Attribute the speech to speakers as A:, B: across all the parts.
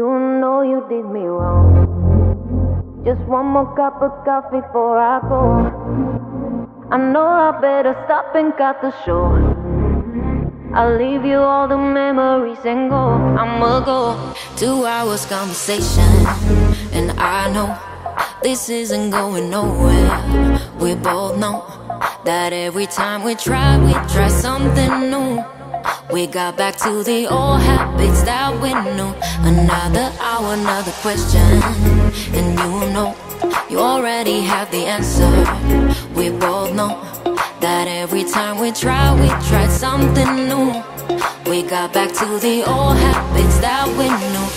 A: You know you did me wrong. Just one more cup of coffee before I go. I know I better stop and cut the show. I'll leave you all the memories and go. I'ma go.
B: Two hours conversation, and I know this isn't going nowhere. We both know that every time we try, we try something new. We got back to the old habits that we knew. Another hour, another question. And you know, you already have the answer. We both know that every time we try, we try something new. We got back to the old habits that we knew.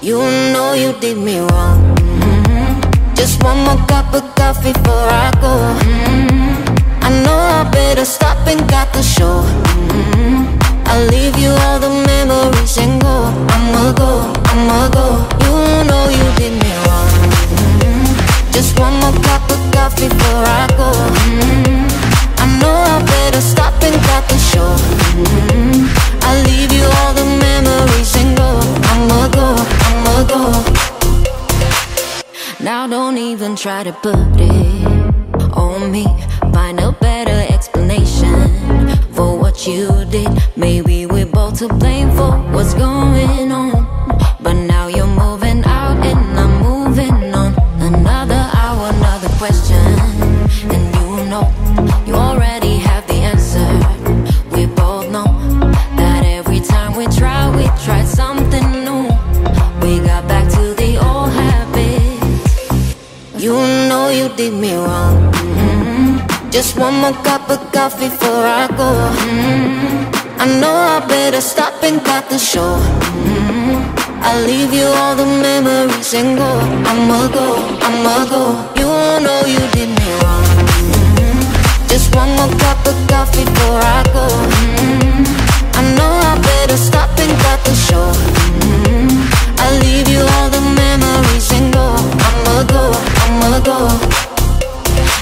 B: You know you did me wrong. Mm-hmm. Just one more cup of coffee before I go. Mm-hmm. I know I better stop and got the show. Mm-hmm. I'll leave you all the memories and go. I'ma go, I'ma go. You know you did me wrong. Mm-hmm. Just one more cup of coffee before I go. Mm-hmm. I know I better stop and cut the show. Mm-hmm. I'll leave you all the memories and go. I'ma go, I'ma go. Now don't even try to put it on me. Find a better you did. Maybe we're both to blame for what's going on. But now you're moving out and I'm moving on. Another hour, another question. And you know, you already have the answer. We both know that every time we try, we try something new. We got back to the old habits. You know you did me wrong. Just one more cup of coffee before I go. Mm-hmm. I know I better stop and cut the show. Mm-hmm. I'll leave you all the memories and go. I'ma go, I'ma go. You know you did me wrong. Mm-hmm. Just one more cup of coffee before I go. Mm-hmm. I know I better stop and cut the show. Mm-hmm. I'll leave you all the memories and go. I'ma go, I'ma go.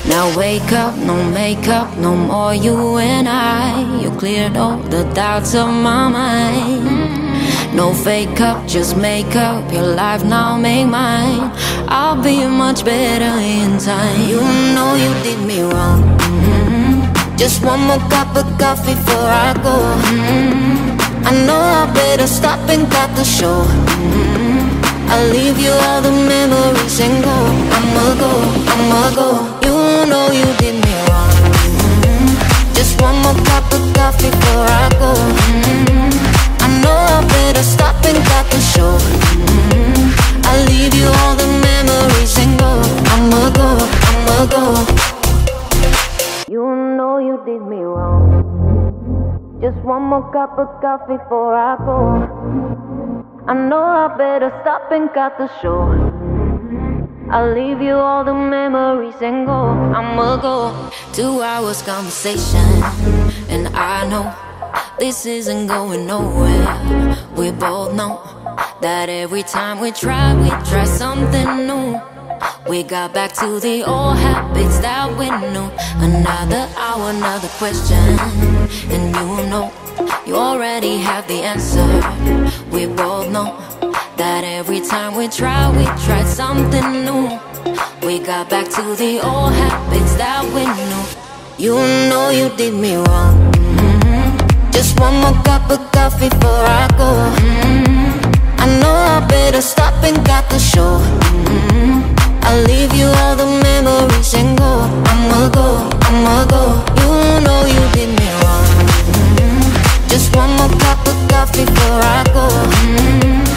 B: Now wake up, no makeup, no more you and I. You cleared all the doubts of my mind. No fake up, just make up your life now, make mine. I'll be much better in time. You know you did me wrong. Mm-hmm. Just one more cup of coffee before I go. Mm-hmm. I know I better stop and cut the show. Mm-hmm. I'll leave you all the memories and go. I'ma go, I'ma go. Know you did me wrong. Mm-hmm. Just one more cup of coffee before I go. Mm-hmm. I know I better stop and cut the show. Mm-hmm. I'll leave you all the memories and go. I'ma go, I'ma go.
A: You know you did me wrong. Just one more cup of coffee before I go. I know I better stop and cut the show. I'll leave you all the memories and go. I'ma go.
B: Two hours conversation, and I know this isn't going nowhere. We both know that every time we try, we try something new. We got back to the old habits that we knew. Another hour, another question, and you know. You already have the answer. We both know that every time we try, we tried something new. We got back to the old habits that we knew. You know you did me wrong. Mm-hmm. Just one more cup of coffee before I go. Mm-hmm. I know I better stop and cut the show. Mm-hmm. I'll leave you all the memories and go. I'ma go, I'ma go. You know you did me wrong. Just one more cup of coffee before I go.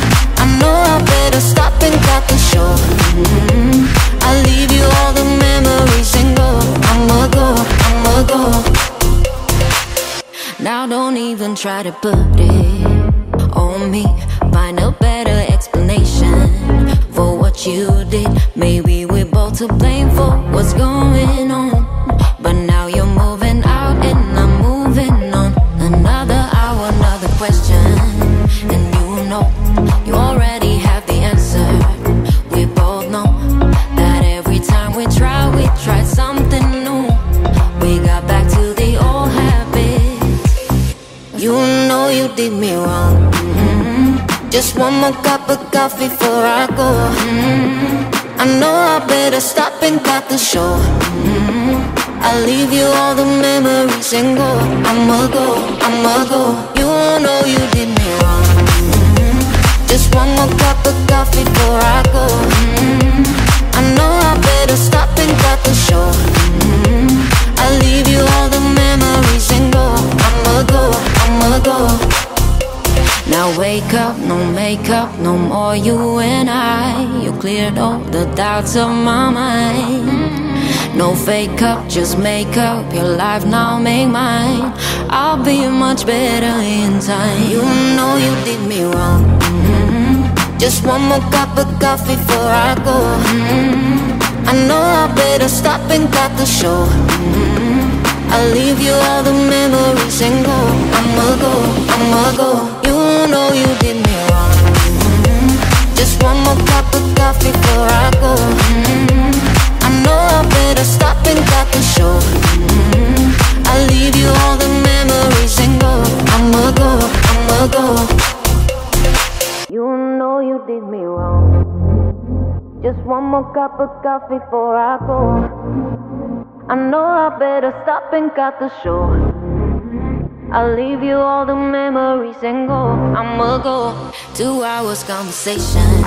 B: Know I better stop and cut the show. Mm-hmm. I'll leave you all the memories and go. I'ma go, I'ma go. Now don't even try to put it on me. Find a better explanation for what you did. Maybe we're both to blame for what's going on. You did me wrong. Mm-hmm. coffee before I go. Mm-hmm. I know I better stop and cut the show. Mm-hmm. I'll leave you all the memories and go. I'ma go, I'ma go. You know you did me wrong. Mm-hmm. Just one more cup of coffee before I go. Mm-hmm. I know I better stop and cut the show. Mm-hmm. I'll leave you all the memories and go. I'ma go, I'ma go. Now wake up, no makeup, no more you and I. You cleared all the doubts of my mind. No fake up, just make up your life now, make mine. I'll be much better in time. You know you did me wrong. Mm-hmm. Just one more cup of coffee before I go. Mm-hmm. I know I better stop and cut the show. Mm-hmm. I'll leave you all the memories and go. I'ma go, I'ma go. You know you did me wrong. Mm-hmm. Just one more cup of coffee before I go. Mm-hmm. I know I better stop and cut the show. Mm-hmm. I'll leave you all the memories and go. I'ma go, I'ma go.
A: You know you did me wrong. Just one more cup of coffee before I go. I know I better stop and cut the show. I'll leave you all the memories and go. I'ma go.
B: Two hours conversation,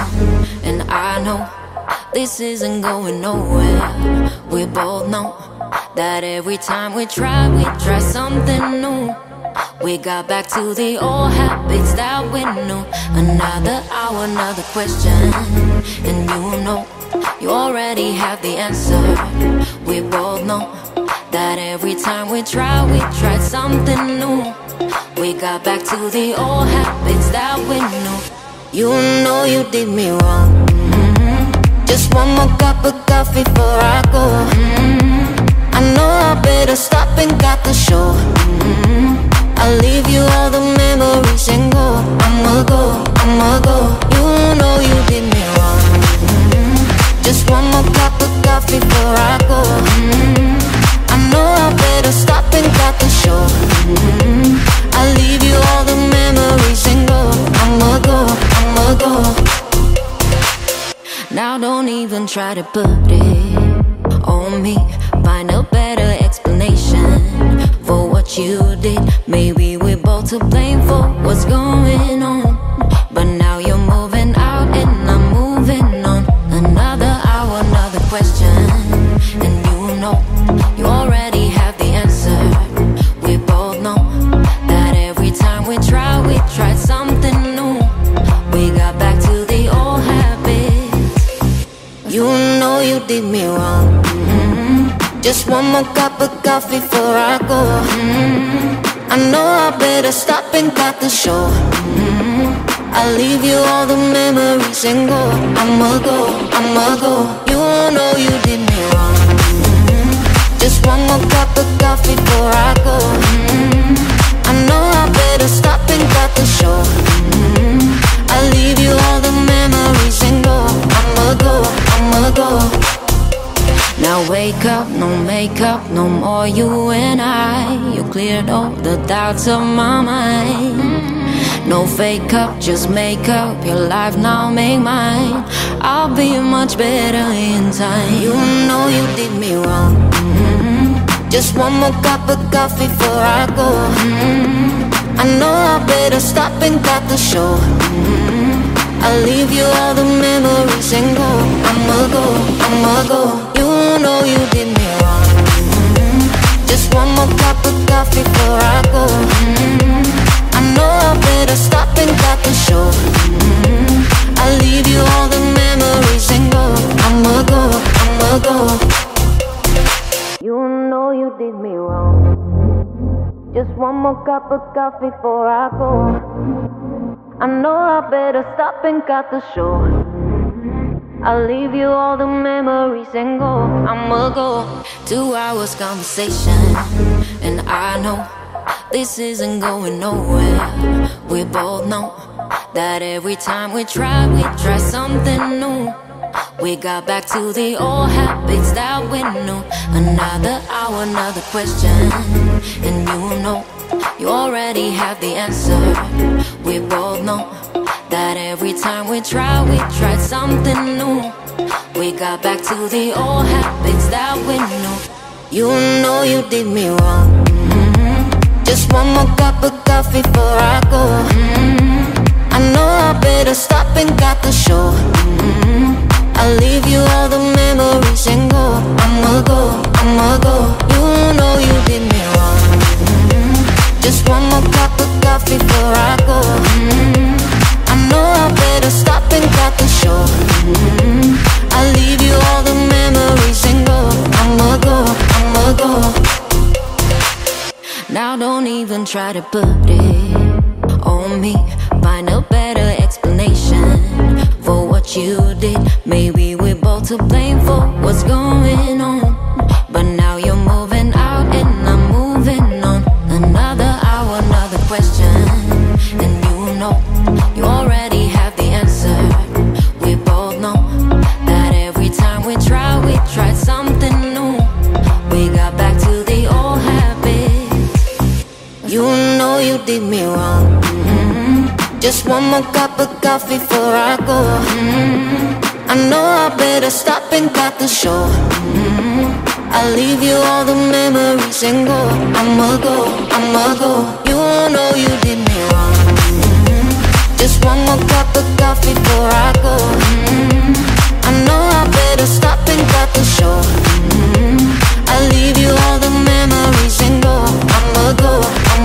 B: and I know this isn't going nowhere. We both know that every time we try, we try something new. We got back to the old habits that we knew. Another hour, another question, and you know you already have the answer. We both know that every time we try, we try something new. We got back to the old habits that we knew. You know you did me wrong. Mm-hmm. Just one more cup of coffee before I go. Mm-hmm. I know I better stop and cut the show. Mm-hmm. I'll leave you all the memories and go. I'ma go, I'ma go. You know you did me wrong just one more cup of coffee before I go. Know I better stop and cut the show. Mm-hmm. I'll leave you all the memories and go. I'ma go, I'ma go. Now don't even try to put it on me. Find a better explanation for what you did. Maybe we're both to blame for what's going go. I'ma go, I'ma go. You know you did me wrong. Mm-hmm. Just one more cup of coffee before I go. Mm-hmm. I know I better stop and cut the show. Mm-hmm. I'll leave you all the memories and go. I'ma go, I'ma go. Now wake up, no makeup, no more you and I. You cleared all the doubts of my mind. No fake up, just make up your life now, make mine. I'll be much better in time. You know you did me wrong. Mm-hmm. Just one more cup of coffee before I go. Mm-hmm. I know I better stop and cut the show. Mm-hmm. I'll leave you all the memories and go. I'ma go, I'ma go. You know you did me wrong. Mm-hmm. Just one more cup of coffee before I go. I stop and the show. Mm-hmm. I'll leave you all the memories and go. I'ma go, I'ma go.
A: You know you did me wrong. Just one more cup of coffee before I go. I know I better stop and cut the show. I'll leave you all the memories and go. I'ma go.
B: Two hours conversation, and I know this isn't going nowhere. We both know that every time we try, we try something new. We got back to the old habits that we knew. Another hour, another question. And you know, you already have the answer. We both know That every time we try, we tried something new. We got back to the old habits that we knew. You know you did me wrong. Just one more cup of coffee before I go. Mm-hmm. I know I better stop and got the show. Mm-hmm. I'll leave you all the memories and go. I'ma go, I'ma go. You know you did me wrong. Mm-hmm. Just one more cup of coffee before I go. I know I better stop and cut the show. I'll leave you all the memories and go. I'ma go, I'ma go. Now don't even try to put it on me. Find a better explanation for what you did. Maybe we're both to blame for what's going on. Did me wrong. Mm-hmm. Just one more cup of coffee before I go. Mm-hmm. I know I better stop and cut the show. Mm-hmm. I'll leave you all the memories and go. I'ma go, I'ma go. You know you did me wrong. Mm-hmm. Just one more cup of coffee before I go. I know I better stop and cut the show. Mm-hmm. I'll leave you all the memories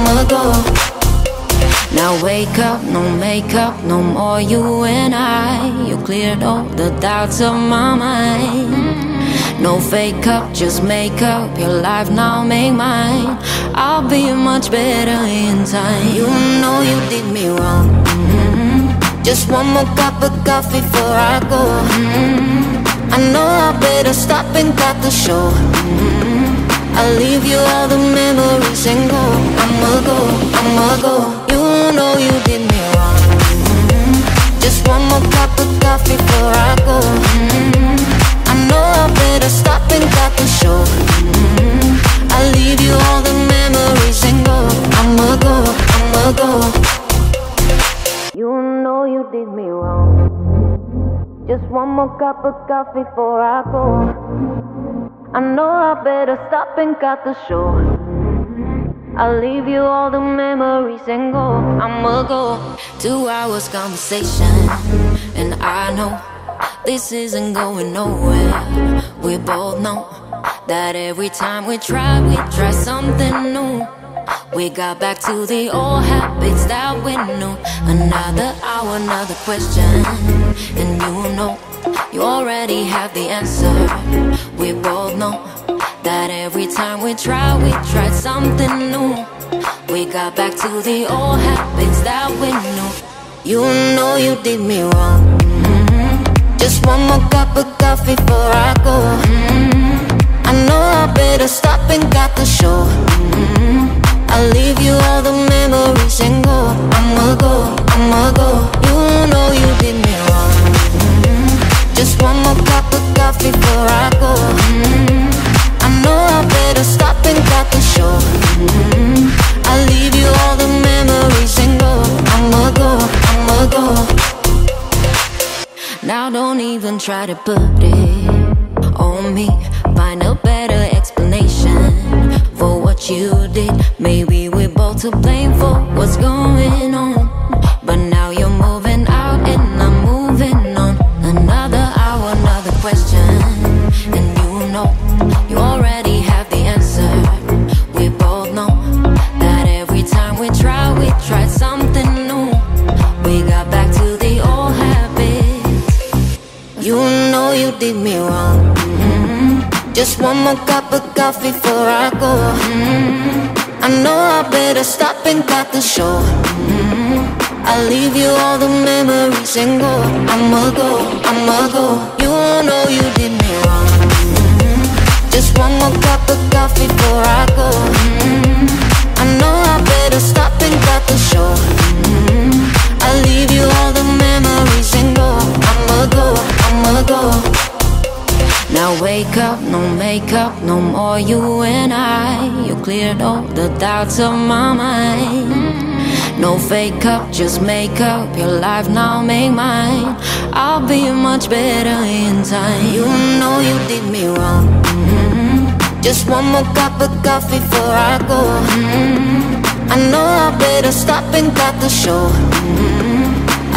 B: I'ma. Now wake up, no makeup, no more you and I. You cleared all the doubts of my mind. No fake up, just make up your life now, make mine. I'll be much better in time. You know you did me wrong. Mm-hmm. Just one more cup of coffee before I go. Mm-hmm. I know I better stop and cut the show. Mm-hmm. I'll leave you all the memories and go. I'ma go, I'ma go. You know you did me wrong. Mm-hmm. Just one more cup of coffee before I go. Mm-hmm. I know I better stop and cut the show. Mm-hmm. I'll leave you all the memories and go. I'ma go, I'ma go.
A: You know you did me wrong. Just one more cup of coffee before I go. I know I better stop and cut the show. I'll leave you all the memories and go. I'ma go.
B: Two hours conversation, and I know this isn't going nowhere. We both know that every time we try, we try something new. We got back to the old habits that we knew. Another hour, another question, and you know you already have the answer. We both know that every time we try, we tried something new. We got back to the old habits that we knew.
A: You know you did me wrong. Mm-hmm. Just one more cup of coffee before I go. Mm-hmm. I know I better stop and cut the show. Mm-hmm. I'll leave you all the memories and go. I'ma go, I'ma go. You know you did me. Just one more cup of coffee before I go. Mm-hmm. I know I better stop and cut the show. Mm-hmm. I'll leave you all the memories and go. I'ma go, I'ma go.
B: Now don't even try to put it on me. Find a better explanation for what you did. Maybe we're both to blame for what's going on.
A: Just one more cup of coffee before I go. Mm-hmm. I know I better stop and cut the show. Mm-hmm. I'll leave you all the memories and go. I'ma go, I'ma go. You know you did me wrong. Mm-hmm. Just one more cup of coffee before I go. Mm-hmm. I know I better stop and cut the show. Mm-hmm. I'll leave you all the memories and go. I'ma go, I'ma go.
B: Now wake up, no makeup, no more you and I. You cleared all the doubts of my mind. No fake up, just make up your life now, make mine. I'll be much better in time. You know you did me wrong. Mm-hmm. Just one more cup of coffee before I go. Mm-hmm. I know I better stop and cut the show. Mm-hmm.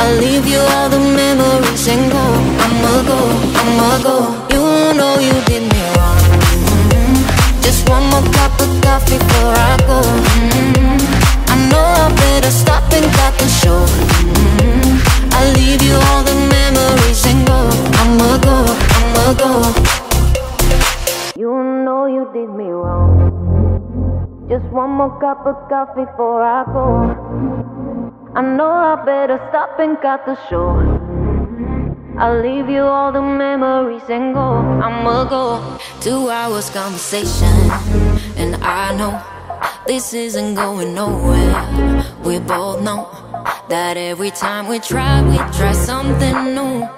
B: I'll leave you all the memories and go. I'ma go, I'ma go. You know you did me wrong. Just one more cup of coffee before I go. I know I better stop and cut the show. I'll leave you all the memories and go. I'ma go, I'ma go.
A: You know you did me wrong. Just one more cup of coffee before I go. I know I better stop and cut the show. I'll leave you all the memories and go. I'ma go.
B: Two hours conversation, and I know this isn't going nowhere. We both know that every time we try, we try something new.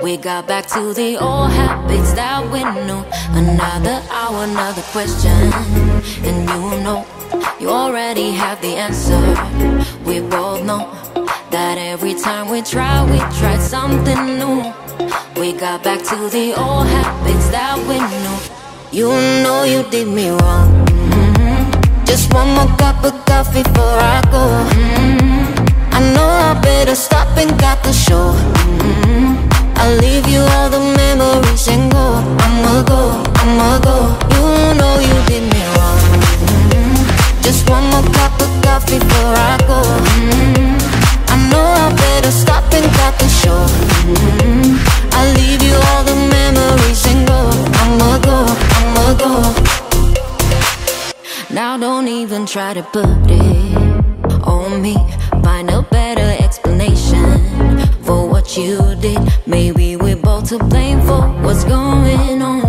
B: We got back to the old habits that we knew. Another hour, another question, and you know you already have the answer. We both know that every time we try, we try something new. We got back to the old habits that we knew. You know you did me wrong. Mm-hmm.
A: Just one more cup of coffee before I go. Mm-hmm. I know I better stop and cut the show. Mm-hmm. I'll leave you all the memories and go. I'ma go, I'ma go. You know you did me. Just one more cup of coffee before I go. Mm-hmm. I know I better stop and cut the show. Mm-hmm. I'll leave you all the memories and go. I'ma go, I'ma go.
B: Now don't even try to put it on me. Find a better explanation for what you did. Maybe we're both to blame for what's going on.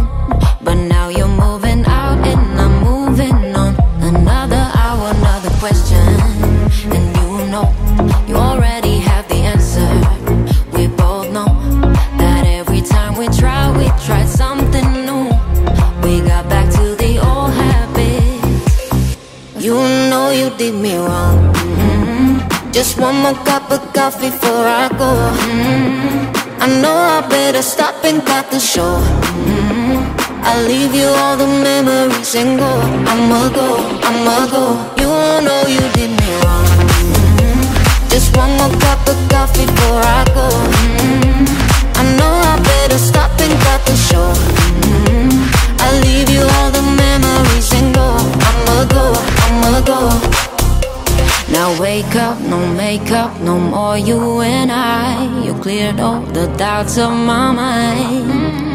A: One more cup of coffee before I go. Mm-hmm. I know I better stop and cut the show. Mm-hmm. I'll leave you all the memories and go. I'ma go, I'ma go. You know you did me wrong. Just one more cup of coffee before I go. I know I better stop and cut the show. I'll leave you all the memories and go. I'ma go, I'ma go.
B: Now wake up, no makeup, no more you and I. You cleared all the doubts of my mind.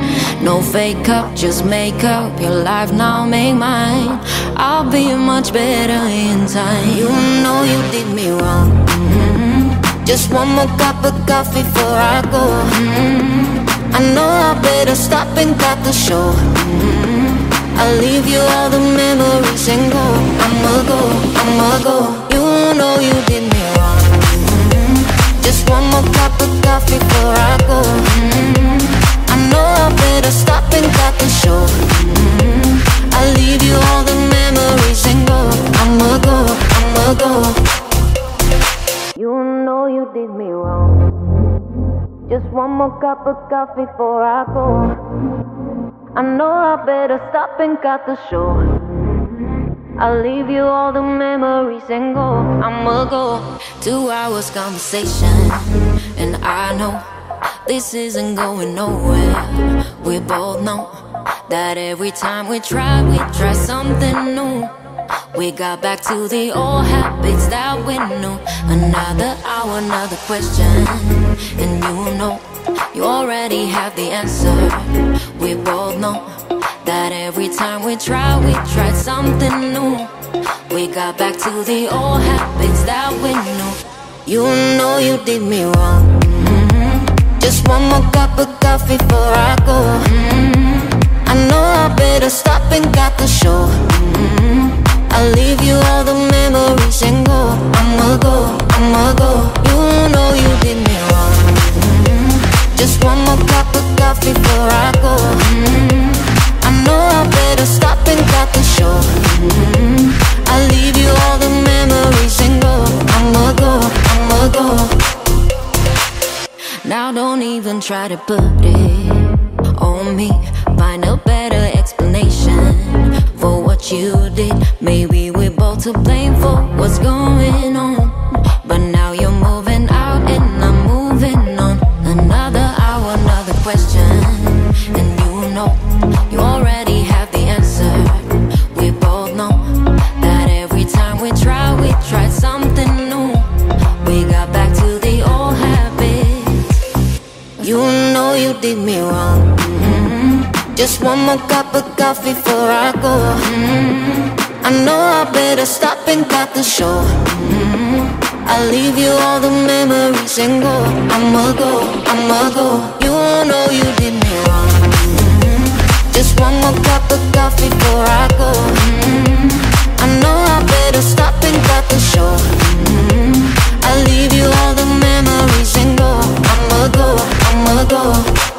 B: No fake up, just make up your life now, make mine. I'll be much better in time.
A: You know you did me wrong. Mm-hmm. Just one more cup of coffee before I go. Mm-hmm. I know I better stop and cut the show. Mm-hmm. I'll leave you all the memories and go. I'ma go, I'ma go. You know you did me wrong. Just one more cup of coffee before I go. I know I better stop and cut the show. I'll leave you all the memories and go. I'ma go, I'ma go. You know you did me wrong. Just one more cup of coffee before I go. I know I better stop and cut the show. I'll leave you all the memories and go. I'ma go.
B: Two hours conversation, and I know this isn't going nowhere. We both know that every time we try, we try something new. We got back to the old habits that we knew. Another hour, another question, and you know you already have the answer. We both know that every time we try, we try something new. We got back to the old habits that we knew.
A: You know you did me wrong. Mm-hmm. Just one more cup of coffee before I go. Mm-hmm. I know I better stop and cut the show. Mm-hmm. I'll leave you all the memories and go. I'ma go, I'ma go. You know you did me. Just one more cup of coffee before I go. Mm-hmm. I know I better stop and cut the show. Mm-hmm. I'll leave you all the memories and go. I'ma go.
B: I'ma go. Now don't even try to put it on me. Find a better explanation for what you did. Maybe we're both to blame for what's going on. More cup of coffee before I go. Mm-hmm. I know I better stop and cut the show. Mm-hmm. I'll leave you all the memories and go. I'ma go, I'ma go. You know you did me wrong. Just one more cup of coffee before I go. I know I better stop and cut the show. I'll leave you all the memories and go. I'ma go, I'ma go.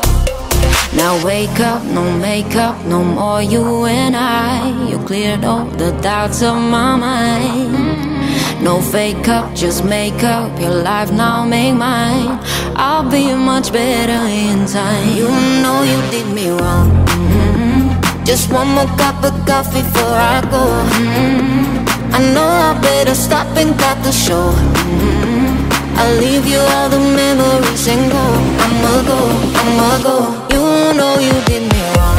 B: Now wake up, no makeup, no more you and I. You cleared all the doubts of my mind. No fake up, just make up your life now, make mine. I'll be much better in time. You know you did me wrong. Mm-hmm. Just one more cup of coffee before I go. Mm-hmm. I know I better stop and cut the show. Mm-hmm. I'll leave you all the memories and go. I'ma go, I'ma go. You know you did me wrong.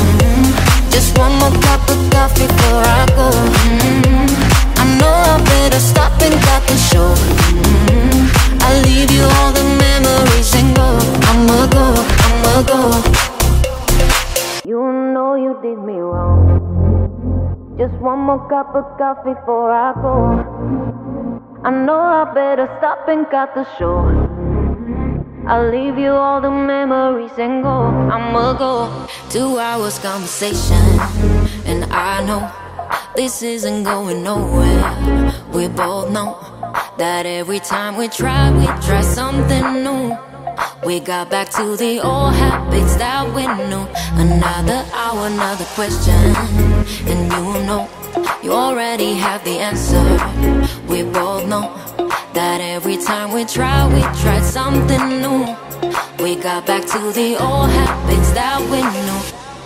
B: Mm-hmm. Just one more cup of coffee before I go. Mm-hmm. I know I better stop and cut the show. Mm-hmm. I'll leave you all the memories and go. I'ma go, I'ma go.
A: You know you did me wrong. Just one more cup of coffee before I go. I know I better stop and cut the show. I'll leave you all the memories and go. I'ma go.
B: Two hours conversation, and I know this isn't going nowhere. We both know that every time we try, we try something new. We got back to the old habits that we knew. Another hour, another question. And you know, you already have the answer. We both know that every time we try, we try something new. We got back to the old habits that we knew.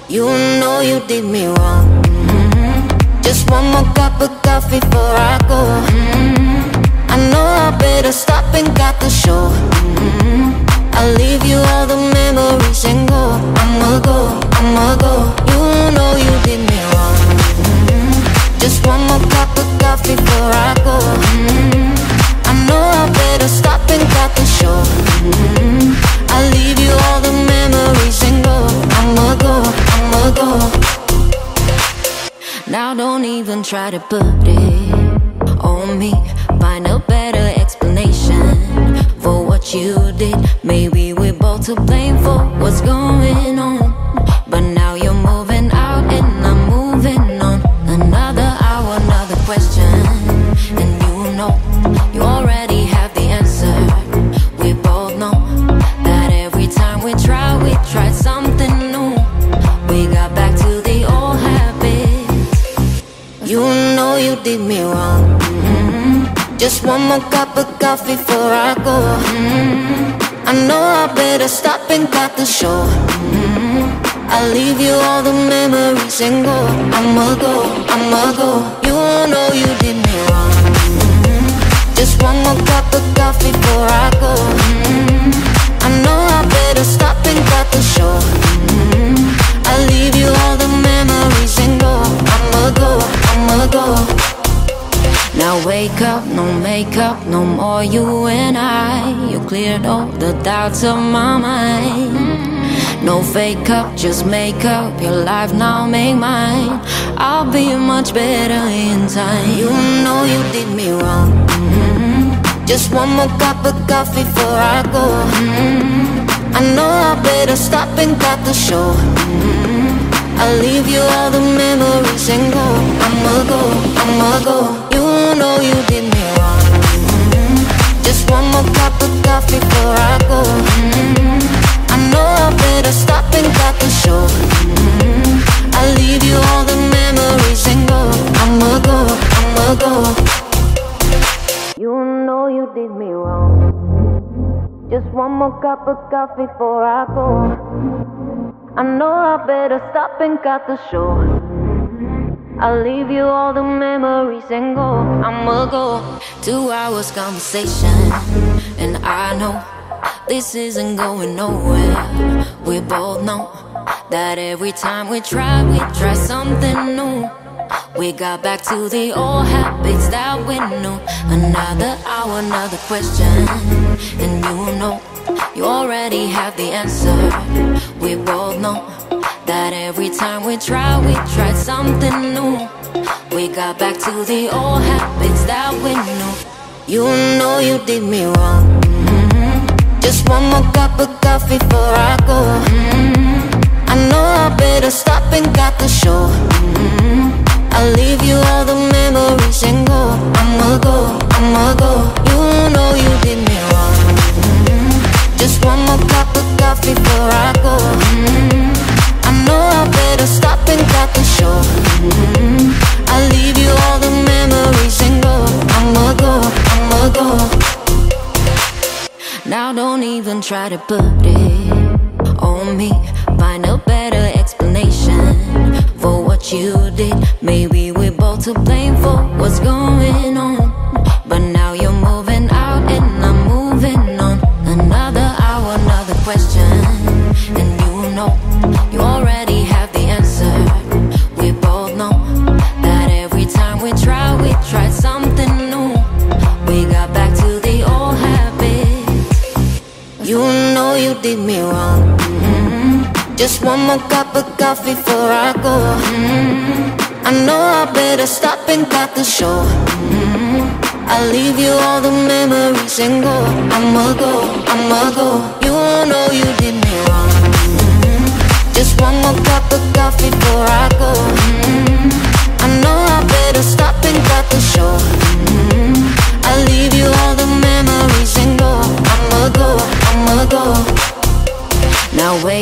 B: You know you did me wrong. Mm-hmm.
A: Just one more cup of coffee before I go. Mm-hmm. I know I better stop and cut the show. Mm-hmm. I'll leave you all the memories and go. I'ma go, I'ma go. You know you did me wrong. Just one more cup of coffee before I go. Know I better stop and cut the show. Mm-hmm. I'll leave you all the memories and go. I'ma go, I'ma go.
B: Now don't even try to put it on me. Find a better explanation for what you did. Maybe we're both to blame for what's going on.
A: Just one more cup of coffee before I go. Mm-hmm. I know I better stop and cut the show. Mm-hmm. I'll leave you all the memories and go. I'ma go, I'ma go. You know you did me wrong. Mm-hmm. Just one more cup of coffee before I go. I know I better stop and cut the show.
B: Wake up, no makeup, no more you and I. You cleared all the doubts of my mind. No fake up, just make up your life now, make mine. I'll be much better in time.
A: You know you did me wrong. Mm-hmm. Just one more cup of coffee before I go. Mm-hmm. I know I better stop and cut the show. Mm-hmm. I'll leave you all the memories and go. I'ma go, I'ma go. You know you did me wrong. Mm-hmm. Just one more cup of coffee before I go. Mm-hmm. I know I better stop and cut the show. Mm-hmm. I'll leave you all the memories and go. I'ma go, I'ma go. You know you did me wrong. Just one more cup of coffee before I go. I know I better stop and cut the show. I'll leave you all the memories and go.
B: I'ma go. Two hours conversation, and I know this isn't going nowhere. We both know that every time we try, we try something new. We got back to the old habits that we knew. Another hour, another question, and you know you already have the answer. We both know that every time we try, we try something new. We got back to the old habits that we knew. You know you did me wrong. Mm -hmm. Just one more cup of coffee before I go. Mm -hmm. I know I better stop and got the show. Mm -hmm. I'll leave you all the memories and go. I'ma try to put it on me. Find a better explanation for what you did. Maybe we're both to blame for what's going the show. Mm-hmm. I'll leave you all the memories and go. I'ma go, I'ma go. You know you did me wrong. Just one more cup of coffee before I go.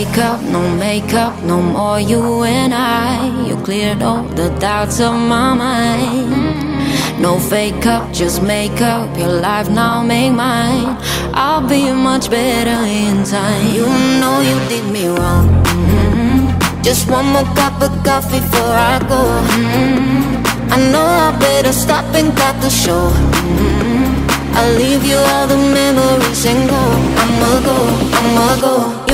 B: Now wake up, no makeup, no more you and I. You cleared all the doubts of my mind. No fake up, just make up your life now, make mine. I'll be much better in time. You know you did me wrong. Mm-hmm. Just one more cup of coffee before I go. Mm-hmm. I know I better stop and cut the show. Mm-hmm. I'll leave you all the memories and go. I'ma go, I'ma go.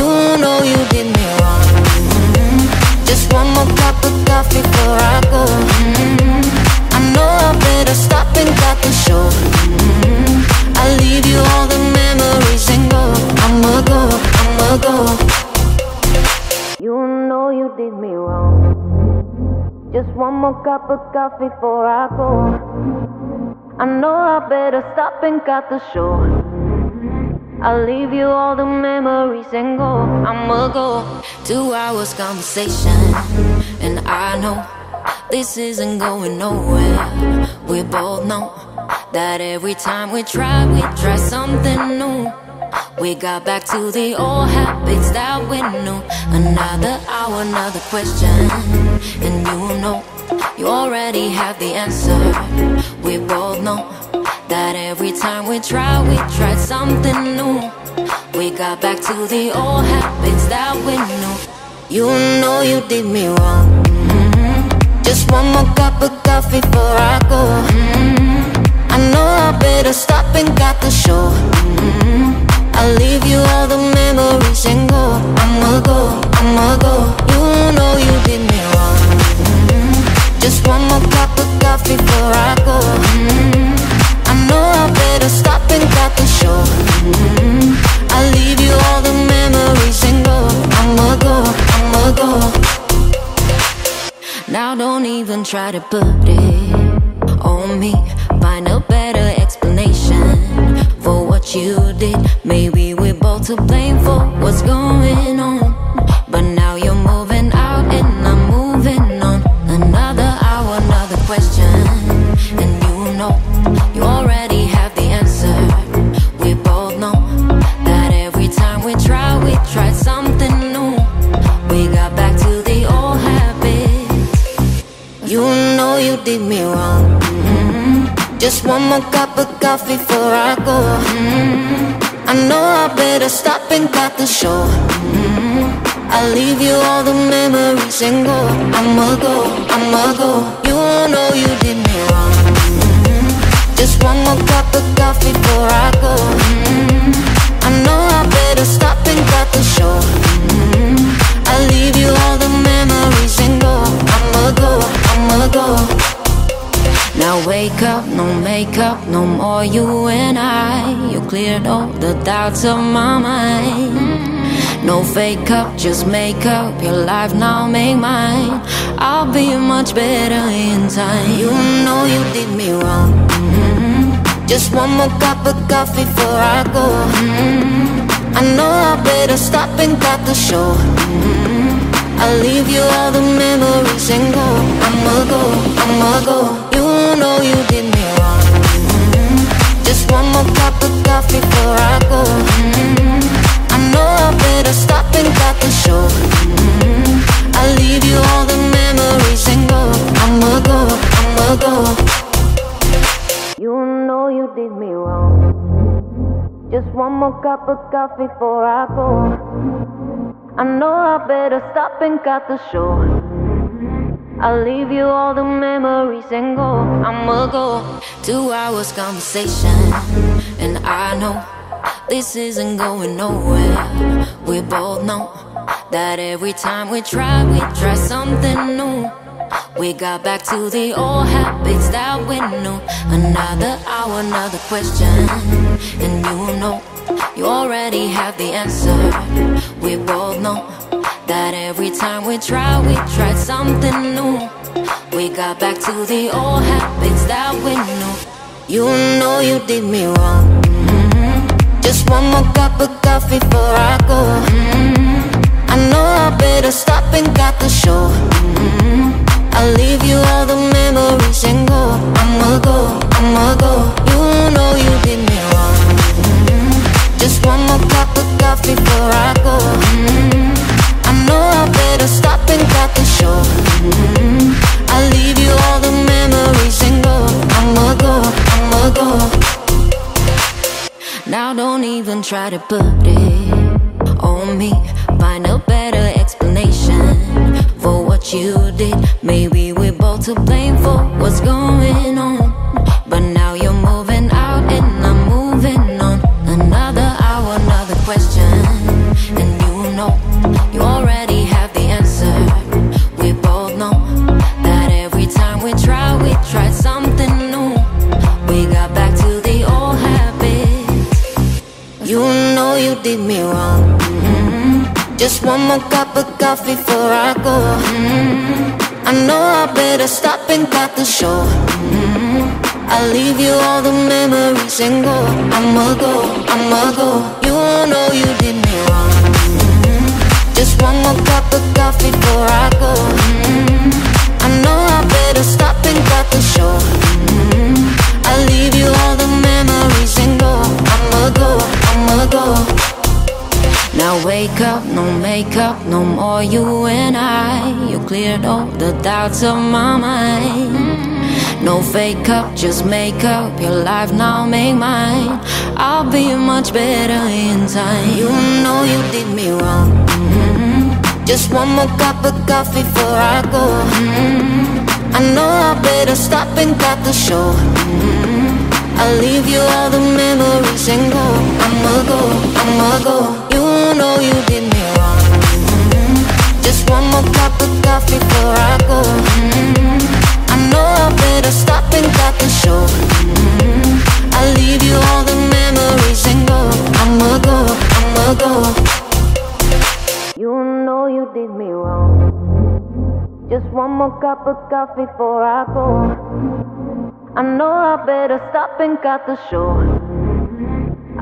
B: Before I go. Mm-hmm. I know I better stop and cut the show. Mm-hmm. I'll leave you all the memories and go. I'ma go, I'ma go.
A: You know you did me wrong. Just one more cup of coffee before I go. I know I better stop and cut the show. I'll leave you all the memories and go.
B: I'ma go. Two hours conversation, and I know this isn't going nowhere. We both know that every time we try, we try something new. We got back to the old habits that we knew. Another hour, another question. And you know, you already have the answer. We both know that every time we try, we try something new. We got back to the old habits that we knew. You know you did me wrong. Mm-hmm. Just one more cup of coffee before I go. Mm-hmm. I know I better stop and cut the show. Mm-hmm. I'll leave you all the memories and go. I'ma go, I'ma go. You know you did me wrong. Just one more cup of coffee before I go. I know I better stop and cut the show. I'll leave you all the memories and go. I'ma go, I'ma. Now don't even try to put it on me. Find a better explanation for what you did. Maybe we're both to blame for what's going on. Coffee before I. Know I better stop and cut the show. Mm-hmm. I'll leave you all the memories and go. I'ma go, I'ma go. You know you did me wrong. Mm-hmm. Just one more cup of coffee before I go. Mm-hmm. I know I better stop and cut the show. Mm-hmm. I'll leave you all the memories and go. I'ma go, I'ma go. Wake up, no makeup, no more you and I. You cleared all the doubts of my mind. No fake up, just make up your life now, make mine. I'll be much better in time. You know you did me wrong. Mm-hmm. Just one more cup of coffee before I go. Mm-hmm. I know I better stop and cut the show. Mm-hmm. I'll leave you all the memories and go I'ma go, I'ma go know you did me wrong mm-hmm. Just one more cup of coffee before I go mm-hmm. I know I better stop and cut the show mm-hmm. I'll leave you all the memories and go I'ma go, I'ma go
A: You know you did me wrong Just one more cup of coffee before I go I know I better stop and cut the show. I'll leave you all the memories and go. I'ma go.
B: Two hours conversation, and I know this isn't going nowhere. We both know that every time we try, we try something new. We got back to the old habits that we knew. Another hour, another question, and you know you already have the answer. We both know that every time we try, we try something new. We got back to the old habits that we knew. You know you did me wrong. Mm-hmm. Just one more cup of coffee before I go. Mm-hmm. I know I better stop and cut the show. Mm-hmm. I'll leave you all the memories and go. I'ma go, I'ma go. You know you did me wrong. Just one more cup of coffee before I go mm-hmm. I better stop and cut the show. Mm-hmm. I'll leave you all the memories and go. I'ma go, I'ma go. Now don't even try to put it on me. Find a better explanation for what you did. Maybe we're both to blame for what's going on. But now did me wrong mm-hmm. Just one more cup of coffee before I go mm-hmm. I know I better stop and cut the show mm-hmm. I'll leave you all the memories and go I'ma go, I'ma go You know you did me wrong mm-hmm. Just one more cup of coffee before I now wake up, no makeup, no more you and I You cleared all the doubts of my mind no fake up, just make up your life now, make mine. I'll be much better in time. You know you did me wrong. Mm-hmm. Just one more cup of coffee before I go. Mm-hmm. I know I better stop and cut the show. Mm-hmm. I'll leave you all the memories and go. I'ma go, I'ma go. You know you did me wrong. Mm-hmm. Just one more cup of coffee before I go. Mm-hmm. I know I better stop and cut the show mm-hmm. I'll leave you all the memories and go I'ma go, I'ma go
A: You know you did me wrong Just one more cup of coffee before I go I know I better stop and cut the show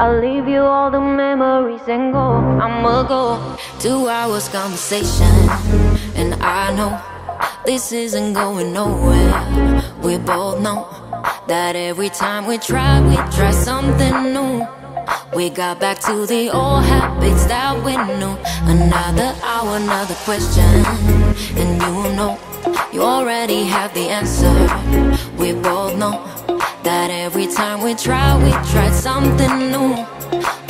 A: I'll leave you all the memories and go I'ma go
B: Two hours conversation And I know this isn't going nowhere. We both know that every time we try, we try something new. We got back to the old habits that we knew. Another hour, another question. And you know, you already have the answer. We both know That every time we try, we tried something new.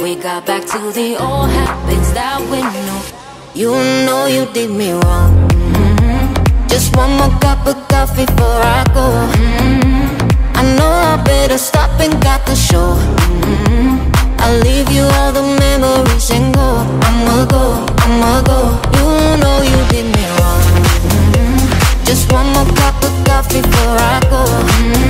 B: We got back to the old habits that we knew. You know you did me wrong. Mm-hmm. Just one more cup of coffee before I go. Mm-hmm. I know I better stop and got the show. Mm-hmm. I'll leave you all the memories and go. I'ma go, I'ma go. You know you did me wrong. Just one more cup of coffee before I go.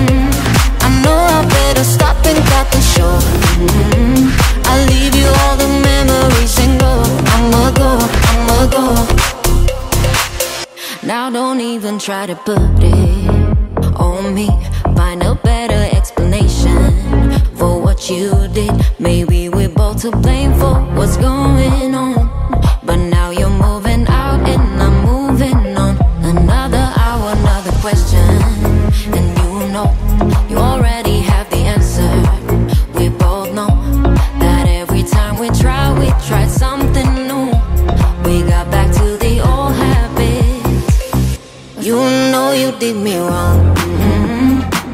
B: I I stop and got the show. Mm-hmm. I'll leave you all the memories and go. I'ma go, I'ma go. Now don't even try to put it on me. Find a better explanation for what you did. Maybe we're both to blame for what's going on.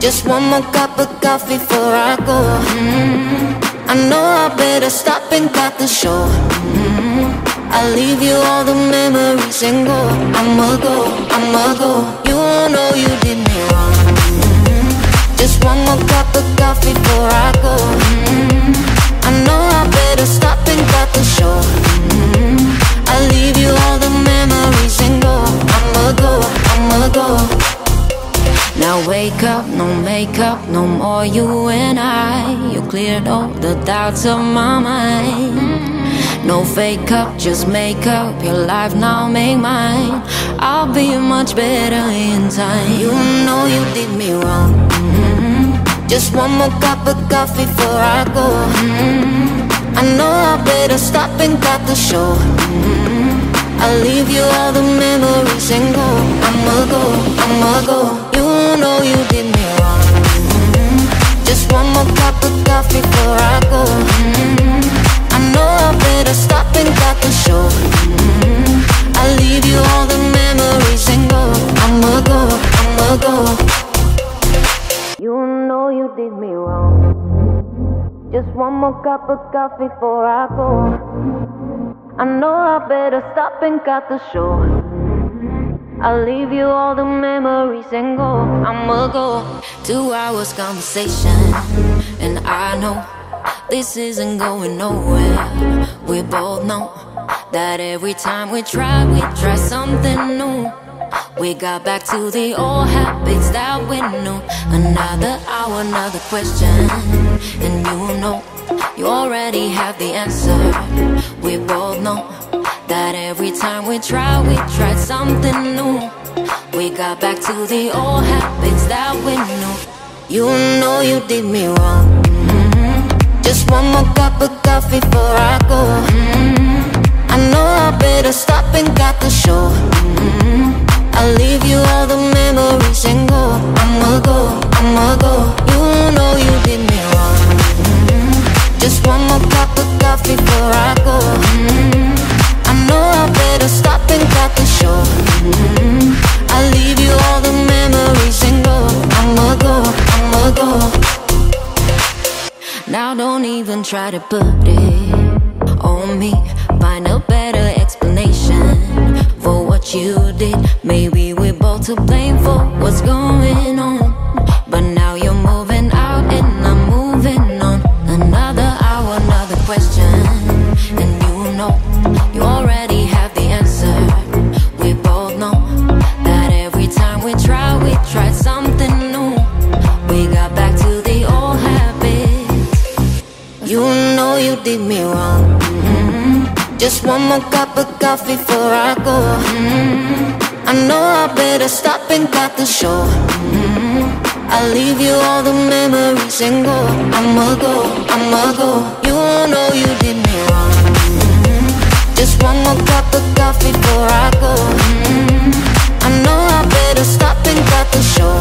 B: Just one more cup of coffee before I go. Mm-hmm. I know I better stop and cut the show. Mm-hmm. I'll leave you all the memories and go. I'ma go, I'ma go. You know you did me wrong. Just one more cup of coffee before I go. I know I better stop and cut the show. I'll leave you all the memories and go. I'ma go, I'ma go. Now wake up, no makeup, no more you and I. You cleared all the doubts of my mind. No fake up, just make up your life now, make mine. I'll be much better in time. You know you did me wrong. Mhm. Just one more cup of coffee before I go. Mhm. I know I better stop and cut the show. Mhm. I'll leave you all the memories and go. I'ma go, I'ma go. Know you did me wrong. Mhm. Just one more cup of coffee before I go. Mhm. I know I better stop and cut the show. Mhm. I'll leave you all the memories and go. I'ma go, I'ma go.
A: You know you did me wrong. Just one more cup of coffee before I go. I know I better stop and cut the show. I'll leave you all the memories and go. I'ma go.
B: Two hours conversation, and I know this isn't going nowhere. We both know that every time we try, we try something new. We got back to the old habits that we knew. Another hour, another question, and you know you already have the answer. We both know that every time we try, we try something new. We got back to the old habits that we knew. You know you did me wrong. Mhm. Just one more cup of coffee before I go. Mhm. I know I better stop and cut the show. Mhm. I'll leave you all the memories and go. I'ma go, I'ma go. You know you did me wrong. Mhm. Just one more cup of coffee before I go. I know I better stop and cut the show. Mhm. I'll leave you all the memories and go. I'ma go, I'ma go. Now don't even try to put it on me. Find a better explanation for what you did. Maybe we're both to blame for what's going Mhm. I know I better stop and cut the show. Mhm. I'll leave you all the memories and go. I'ma go, I'ma go. You know you did me wrong. Mhm. Just one more cup of coffee before I go. I know I better stop and cut the show.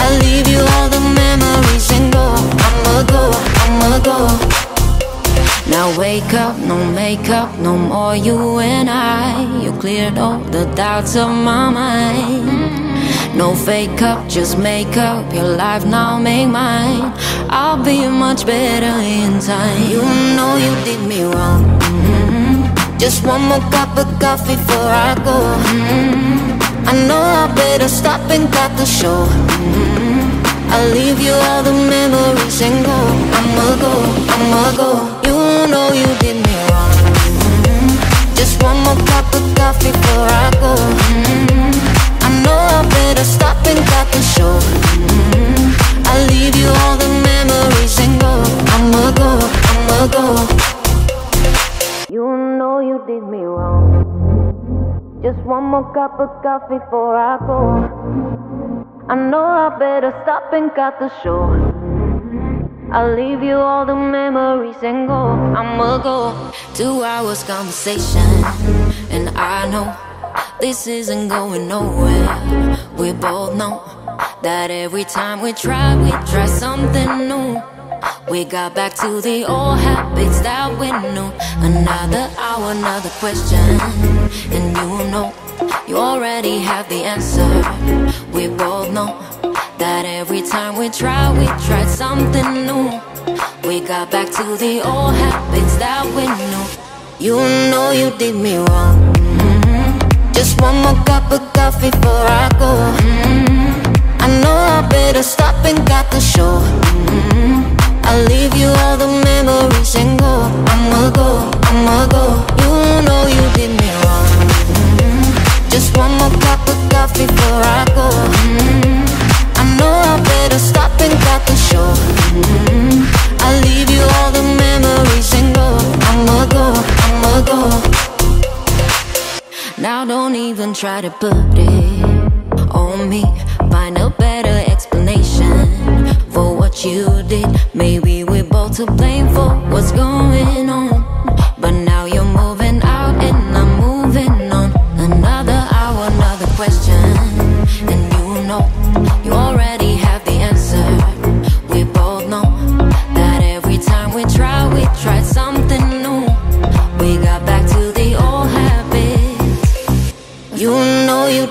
B: I'll leave you all the memories and go. I'ma go, I'ma go. Now wake up, no makeup, no more you and I. You cleared all the doubts of my mind. No fake up, just make up your life now, make mine. I'll be much better in time. You know you did me wrong. Mm-hmm. Just one more cup of coffee before I go. Mm-hmm. I know I better stop and cut the show. Mm-hmm. I'll leave you all the memories and go. I'ma go, I'ma go. Know you did me wrong. Mm-hmm. Just one more cup of coffee before I go. Mm-hmm. I know I better stop and cut the show. Mm-hmm. I'll leave you all the memories and go. I'ma go, I'ma go.
A: You know you did me wrong. Just one more cup of coffee before I go. I know I better stop and cut the show. I'll leave you all the memories go. I'ma go.
B: Two hours conversation, and I know this isn't going nowhere. We both know that every time we try, we try something new. We got back to the old habits that we knew. Another hour, another question. And you know, you already have the answer. We both know that every time we try, we try something new. We got back to the old habits that we knew. You know you did me wrong. Just one more cup of coffee before I go. Mm-hmm. I know I better stop and cut the show. Mm-hmm. I'll leave you all the memories and go. I'ma go, I'ma go. You know you did me wrong. Mm-hmm. Just one more cup of coffee before I go. Know I better stop and cut the show. Mm-hmm. I'll leave you all the memories and go. I'ma go, I'ma go. Now don't even try to put it on me. Find a better explanation for what you did. Maybe we're both to blame for what's going on. But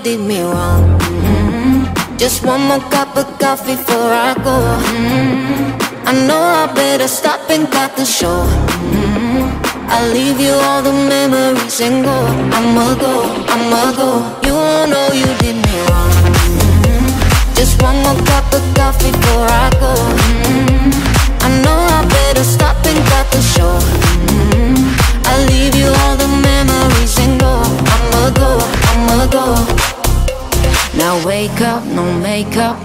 B: did me wrong. Mm-hmm. Just one more cup of coffee before I go. Mm-hmm. I know I better stop and cut the show. Mm-hmm. I'll leave you all the memories and go. I'ma go, I'ma go. You know you did me wrong. Mm-hmm. Just one more cup of coffee before I go.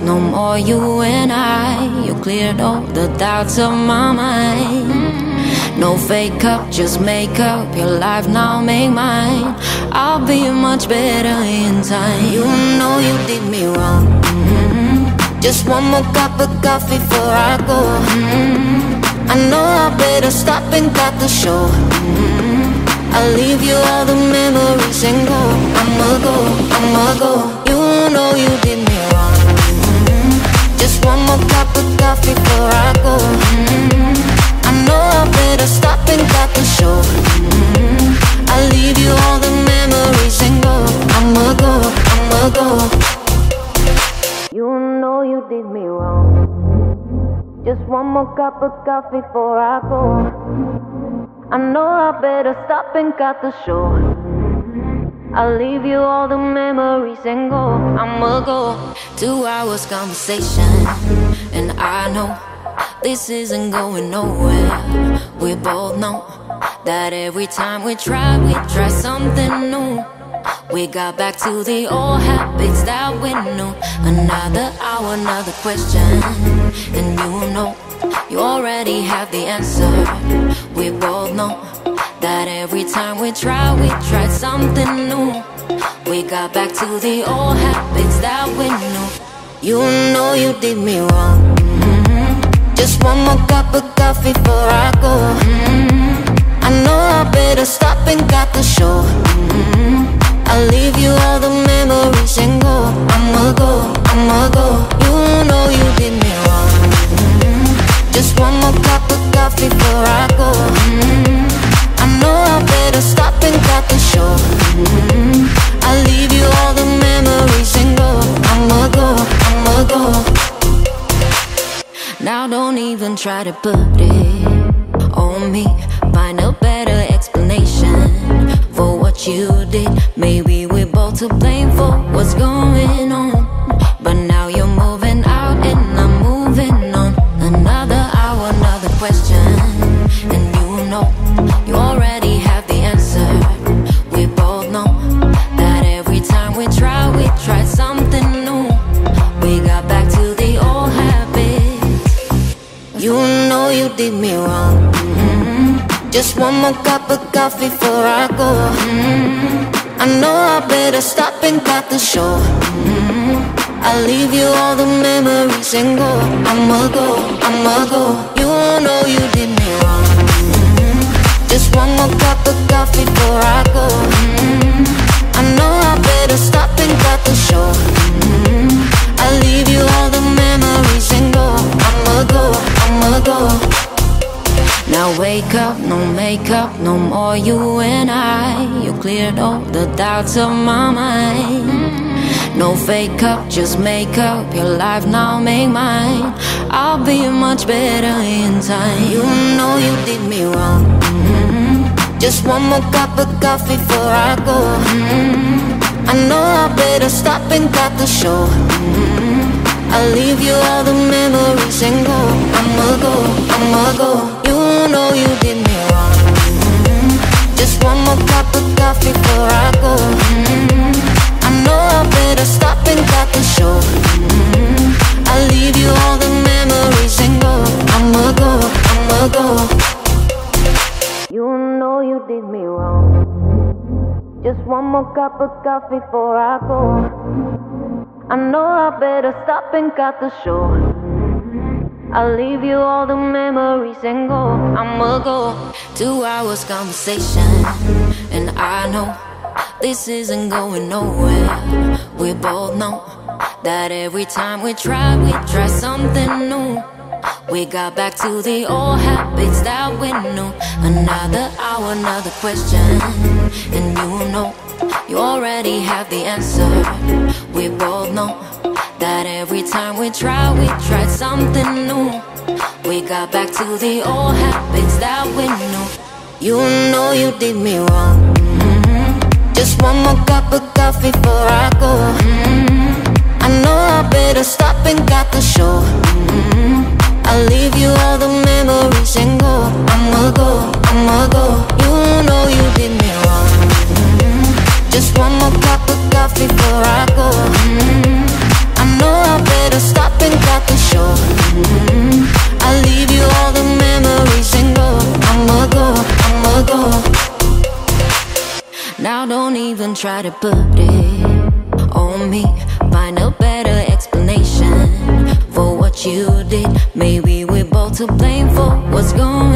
B: No more you and I. You cleared all the doubts of my mind. No fake up, just make up your life now, make mine. I'll be much better in time. You know you did me wrong. Mm-hmm. Just one more cup of coffee before I go. Mm-hmm. I know I better stop and cut the show. Mm-hmm. I'll leave you all the memories and go. I'ma go, I'ma go. You know you did me. Just one more cup of coffee before I go. Mm-hmm. I know I better stop and cut the show. Mm-hmm. I'll leave you all the memories and go. I'ma go, I'ma go.
A: You know you did me wrong. Just one more cup of coffee before I go. I know I better stop and cut the show. I'll leave you all the memories and go. I'ma go.
B: Two hours conversation, and I know this isn't going nowhere. We both know that every time we try, we try something new. We got back to the old habits that we knew. Another hour, another question, and you know. You already have the answer. We both know that every time we try, we try something new. We got back to the old habits that we knew. You know you did me wrong. Mm-hmm. Just one more cup of coffee before I go. Mm-hmm. I know I better stop and cut the show. Mm-hmm. I'll leave you all the memories and go. I'ma go, I'ma go. You know you did me wrong. Just one more cup of coffee before I go stop and cut the show. Mm-hmm. I'll leave you all the memories and go. I'ma go, I'ma go. Now don't even try to put it on me. Find a better explanation for what you did. Maybe we're both to blame for what's going on. But did me wrong. Mm-hmm. Just one more cup of coffee before I go. Mm-hmm. I know I better stop and cut the show. Mm-hmm. I'll leave you all the memories and go. I'ma go, I'ma go. You know you did me wrong. Mm-hmm. Just one more cup of coffee before I go. Mm-hmm. I know I better stop and cut the show. Mm-hmm. I'll leave you all the memories and go. I'ma go, I'ma go. Now wake up, no makeup, no more you and I. You cleared all the doubts of my mind. No fake up, just make up your life now, make mine. I'll be much better in time. You know you did me wrong. Mm-hmm. Just one more cup of coffee before I go. Mm-hmm. I know I better stop and cut the show. Mm-hmm. I'll leave you all the memories and go. I'ma go, I'ma go. Know you did me wrong. Mm-hmm. Just one more cup of coffee before I go. Mm-hmm. I know I better stop and cut the show. Mm-hmm. I'll leave you all the memories and go. I'ma go, I'ma go.
A: You know you did me wrong. Just one more cup of coffee before I go. I know I better stop and cut the show. I'll leave you all the memories and go. I'ma go.
B: Two hours conversation, and I know this isn't going nowhere. We both know that every time we try, we try something new. We got back to the old habits that we knew. Another hour, another question, and you know you already have the answer. We both know that every time we try, we try something new. We got back to the old habits that we knew. You know you did me wrong. Mm-hmm.
A: Just one more cup of coffee before I go. Mm-hmm. I know I better stop and cut the show. Mm-hmm. I'll leave you all the memories and go. I'ma go, I'ma go. You know you did me wrong. Mm-hmm. Just one more cup of coffee before I go. Know I better stop and cut the show. Mm-hmm. I'll leave you all the memories and go. I'ma go, I'ma go.
B: Now don't even try to put it on me. Find a better explanation for what you did. Maybe we're both to blame for what's going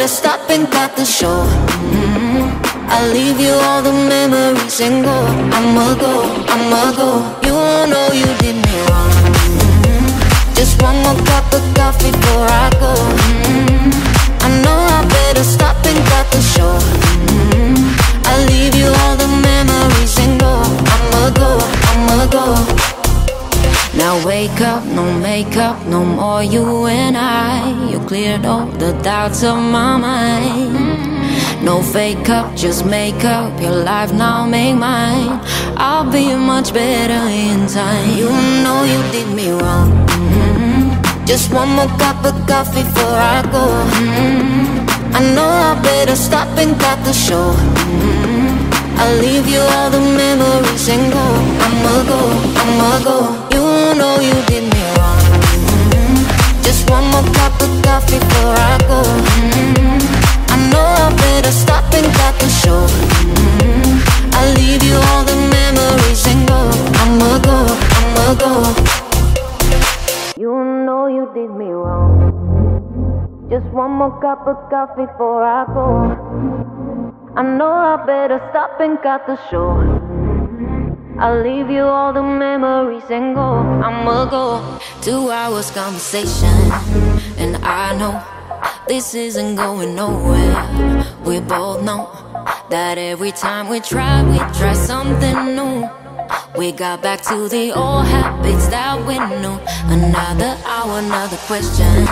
A: better stop and cut the show. Mm-hmm. I'll leave you all the memories and go. I'ma go, I'ma go. You know you did me wrong. Mm-hmm. Just one more cup of coffee before I go. Mm-hmm. I know I better stop and cut the show. Mm-hmm. I'll leave you all the memories and go. I'ma go, I'ma go.
B: Now wake up, no makeup, no more you and I. You cleared all the doubts of my mind. No fake up, just make up your life now, make mine. I'll be much better in time.
A: You know you did me wrong. Mm-hmm. Just one more cup of coffee before I go. Mm-hmm. I know I better stop and cut the show. Mm-hmm. I'll leave you all the memories and go. I'ma go, I'ma go. Just one more cup of coffee before I go. Mm-hmm. I know I better stop and cut the show. Mm-hmm. I'll leave you all the memories and go. I'ma go, I'ma go. You know you did me wrong. Just one more cup of coffee before I go. I know I better stop and cut the show. I'll leave you all the memories and go.
B: I'ma go. Two hours conversation, and I know this isn't going nowhere. We both know that every time we try, we try something new. We got back to the old habits that we knew. Another hour, another question,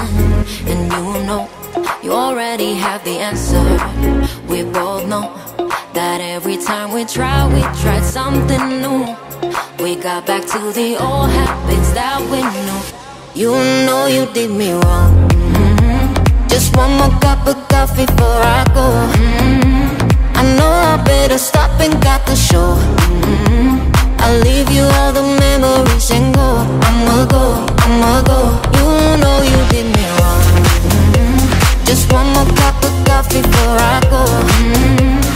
B: and you know you already have the answer. We both know that every time we try, we try something new. We got back to the old habits that we knew. You know you did me wrong. Mm-hmm. Just one more cup of coffee before I go. Mm-hmm. I know I better stop and got the show. Mm-hmm. I'll leave you all the memories and go. I'ma go, I'ma go. You know you did me wrong. Mm-hmm. Just one more cup of coffee before I go.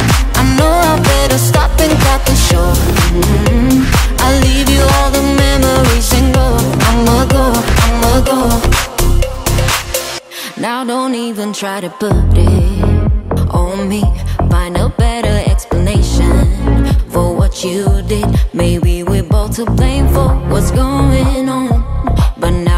B: I I better stop and cut the. Mm-hmm. I'll leave you all the memories and go. I'ma go, I'ma go. Now don't even try to put it on me. Find a better explanation for what you did. Maybe we're both to blame for what's going on. But now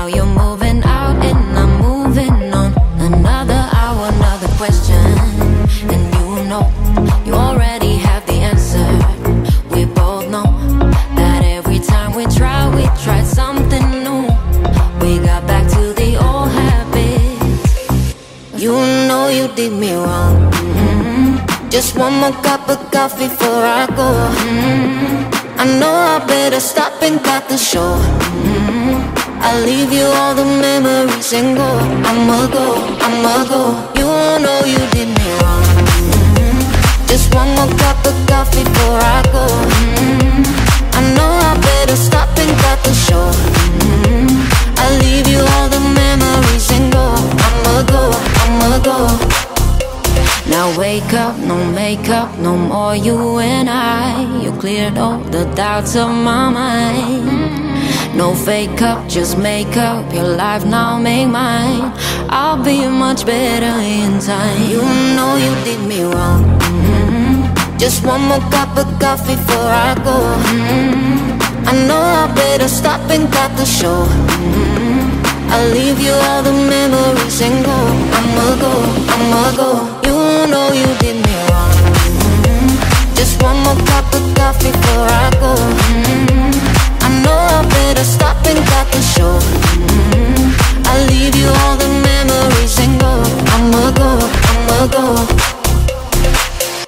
B: did me wrong. Mm-hmm. Just one more cup of coffee before I go. Mm-hmm. I know I better stop and cut the show. Mm-hmm. I'll leave you all the memories and go. I'ma go, I'ma go. You know you did me wrong. Mm-hmm. Just one more cup of coffee before I go. Mm-hmm. I know I better stop and cut the show. Mm-hmm. I'll leave you all the memories and go. I'ma go, Now wake up, no makeup, no more you and I. You cleared all the doubts of my mind. No fake up, just make up your life now, make mine. I'll be much better in time. You know you did me wrong. Mm-hmm. Just one more cup of coffee before I go. Mm-hmm. I know I better stop and cut the show. Mm-hmm. I'll leave you all the memories and go. I'ma go, I'ma go. You know you did me wrong. Mm-hmm. Just one more cup of coffee before I go. Mm-hmm. I know I better stop and cut the show. Mm-hmm. I'll leave you all the memories and go. I'ma go, I'ma go.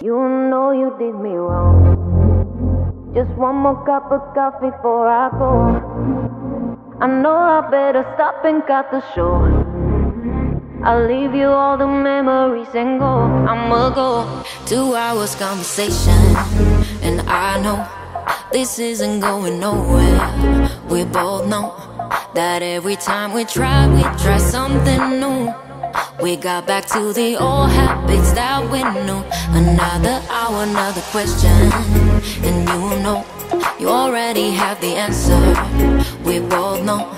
A: You know you did me wrong. Just one more cup of coffee before I go. I know I better stop and cut the show. I'll leave you all the memories and go.
B: I'ma go. Two hours conversation, and I know this isn't going nowhere. We both know that every time we try, we try something new. We got back to the old habits that we knew. Another hour, another question, and you know you already have the answer. We both know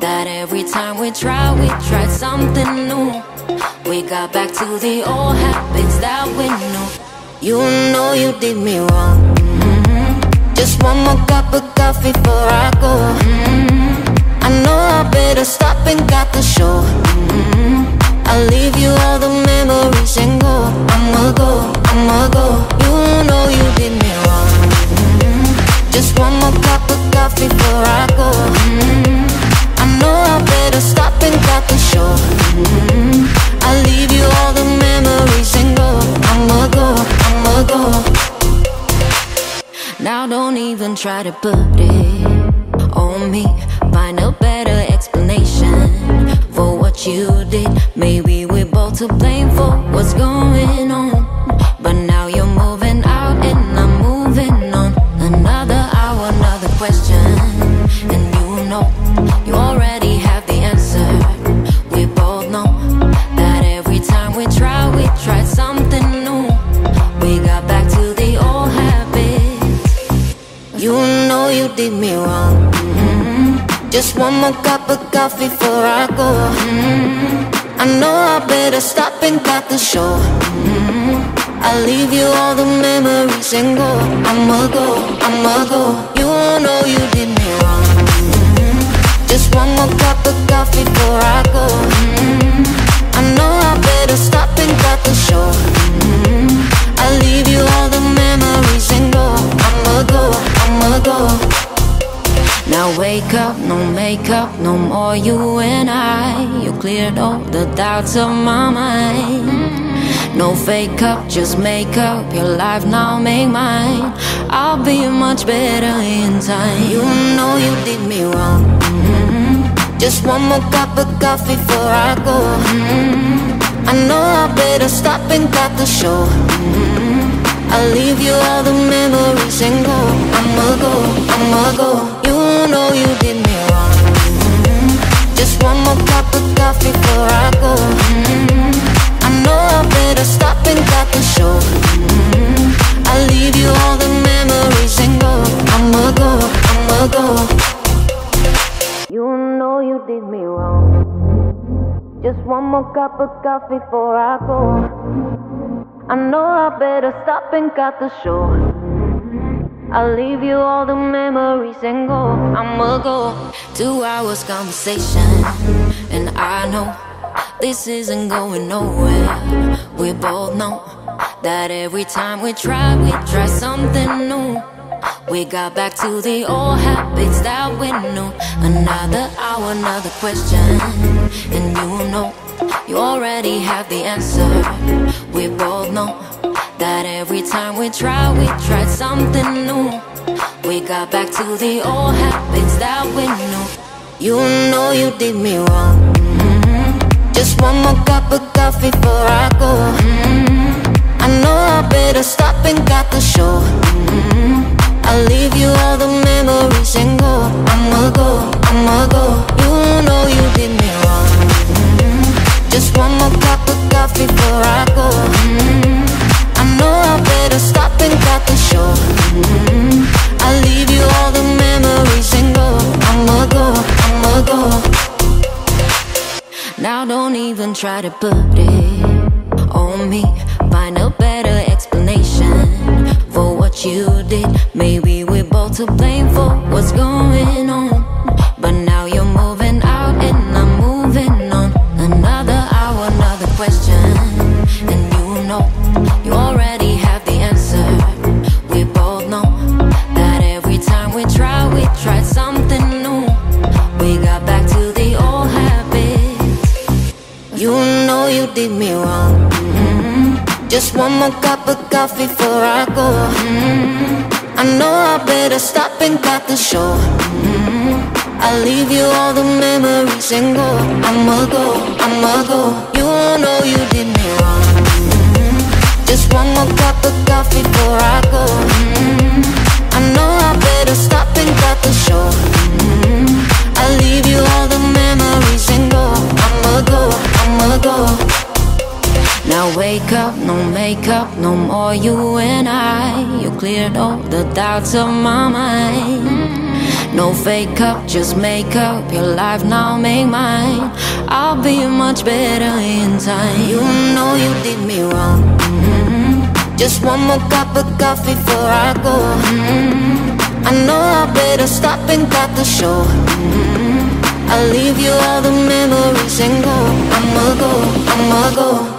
B: that every time we try, we try something new. We got back to the old habits that we knew. You know you did me wrong. Mm-hmm. Just one more cup of coffee before I go. Mm-hmm. I know I better stop and cut the show. Mm-hmm. I'll leave you all the memories and go. I'ma go, I'ma go. You know you did. Just one more cup of coffee before I go. Mm-hmm. I know I better stop and cut the show. Mm-hmm. I'll leave you all the memories and go. I'ma go, I'ma go. Now don't even try to put it on me. Find a better explanation for what you did. Maybe we're both to blame for what's going on. But now you're moving did me wrong. Mm-hmm. Just one more cup of coffee before I go. Mm-hmm. I know I better stop and cut the show. Mm-hmm. I'll leave you all the memories and go. I'ma go, I'ma go. You know you did me wrong. Mm-hmm. Just one more cup of coffee before I go. Mm-hmm. I know I better stop and cut the show. Mm-hmm. I'll leave you all the memories and go. I'ma go, I'ma go. Now wake up, no makeup, no more you and I. You cleared all the doubts of my mind. No fake up, just make up your life now, make mine. I'll be much better in time. You know you did me wrong. Mm-hmm. Just one more cup of coffee before I go. Mm-hmm. I know I better stop and cut the show. Mm-hmm. I'll leave you all the memories and go. I'ma go, I'ma go. Know you did me wrong. Mm-hmm. Just one more cup of coffee before I go. Mm-hmm. I know I better stop and cut the show. Mm-hmm. I'll leave you all the memories and go. I'ma go, I'ma go.
A: You know you did me wrong. Just one more cup of coffee before I go. I know I better stop and cut the show. I'll leave you all the memories and go. I'ma go.
B: Two hours conversation, and I know this isn't going nowhere. We both know that every time we try, we try something new. We got back to the old habits that we knew. Another hour, another question, and you know you already have the answer. We both know that every time we try, we try something new. We got back to the old habits that we knew. You know you did me wrong. Mm-hmm. Just one more cup of coffee before I go. Mm-hmm. I know I better stop and cut the show. Mm-hmm. I'll leave you all the memories and go. I'ma go, I'ma go. You know you did me wrong. Mm-hmm. Just one more cup of coffee before I go. I I better stop and cut the show. Mm-hmm. I'll leave you all the memories and go. I'ma go, I'ma go. Now don't even try to put it on me. Find a better explanation for what you did. Maybe we're both to blame for what's going on. But now you're Just one more cup of coffee before I go. Mm-hmm. I know I better stop and cut the show. Mm-hmm. I'll leave you all the memories and go. I'ma go, I'ma go. You know you did me wrong. Mm-hmm. Just one more cup of coffee before I go. Mm-hmm. I know I better stop and cut the show. Mm-hmm. I'll leave you all the memories and go. I'ma go, I'ma go. Now wake up, no makeup, no more you and I. You cleared all the doubts of my mind. No fake up, just make up your life now, make mine. I'll be much better in time. You know you did me wrong. Mm-hmm. Just one more cup of coffee before I go. Mm-hmm. I know I better stop and cut the show. Mm-hmm. I'll leave you all the memories and go. I'ma go, I'ma go.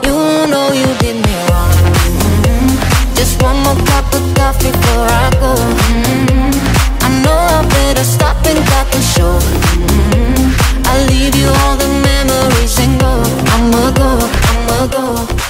B: Know you did me wrong. Mm-hmm. Just one more cup of coffee before I go. Mm-hmm. I know I better stop and cut the show. Mm-hmm. I'll leave you all the memories and go. I'ma go, I'ma go.